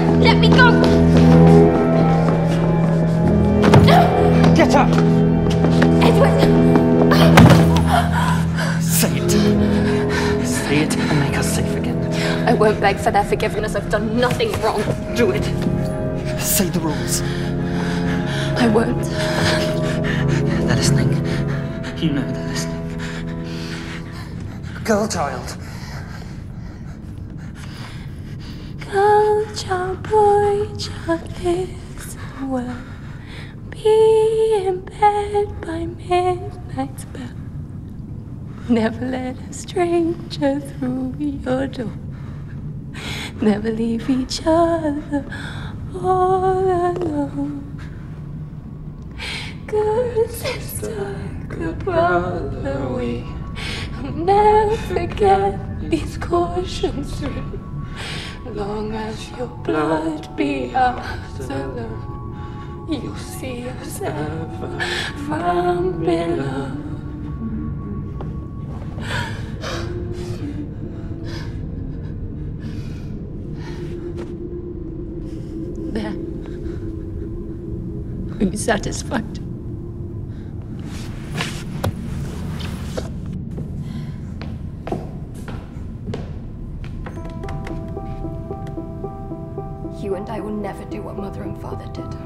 Let me go! Get up! Edward! Say it. Say it and make us safe again. I won't beg for their forgiveness. I've done nothing wrong. Do it. Say the rules. I won't. They're listening. You know they're listening. Girl child. Girl, child, boy, child, this will be in bed by midnight's bell. Never let a stranger through your door. Never leave each other all alone. Good sister, good brother, we never forget these cautions. Long as your blood be alone, you'll see ever from below. There. Are you satisfied? You and I will never do what mother and father did.